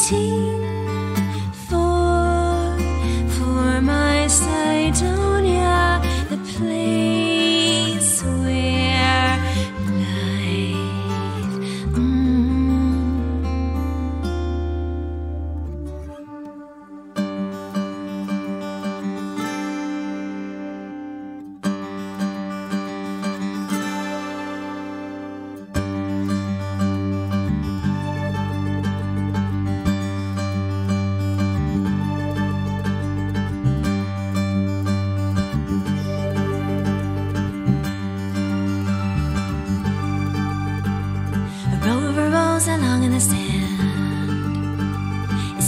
情。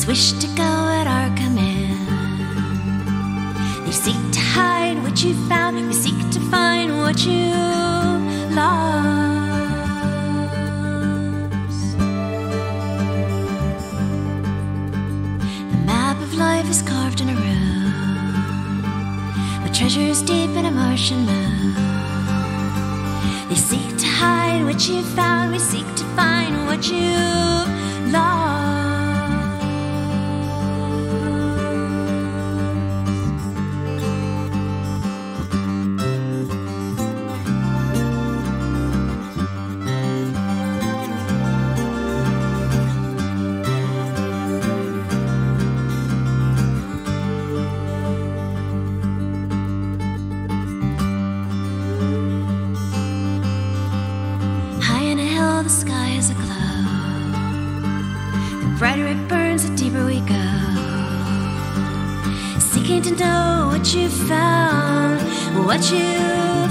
The wish to go at our command. They seek to hide what you found, we seek to find what you lost. The map of life is carved in a room, but treasures deep in a Martian moon. They seek to hide what you found, we seek to find what you lost. Seeking to know what you found, what you've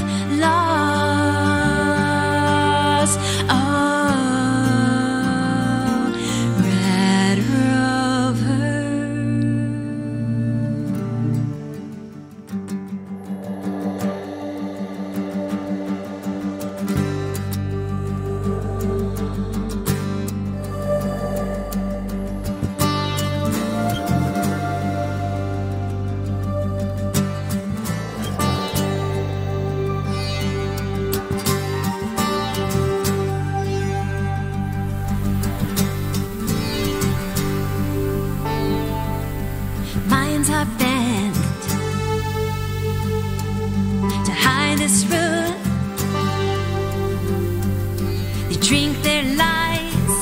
drink their lies,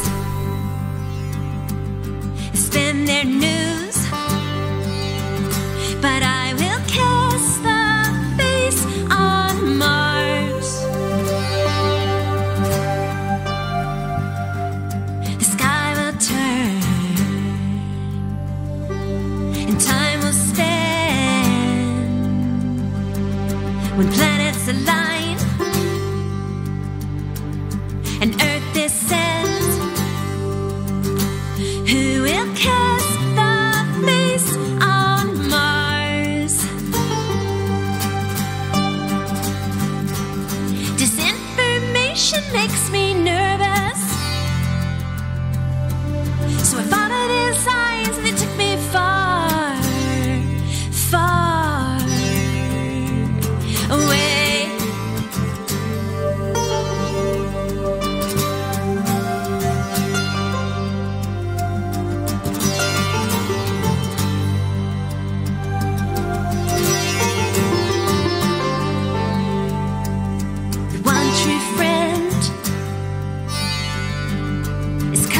spend their news. But I will kiss the face on Mars. The sky will turn and time will stand when planets Disinformation makes me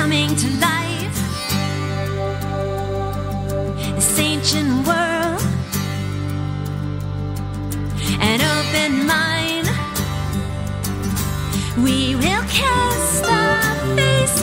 coming to life. This ancient world, an open mind. We will kiss the face